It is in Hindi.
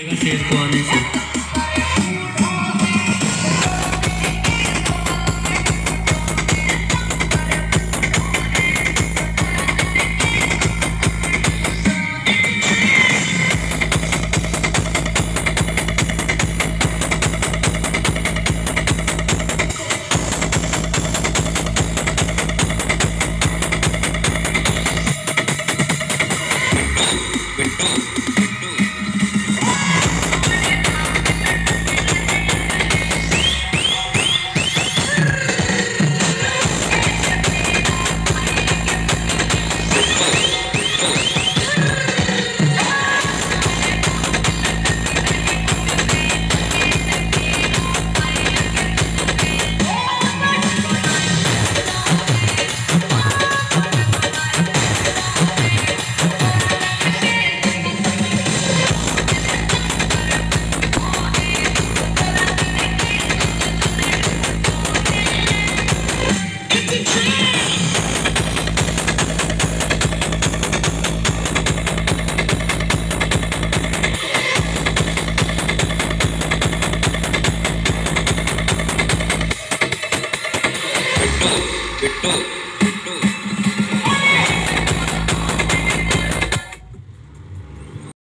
शेर को आने से। விட்டு விட்டு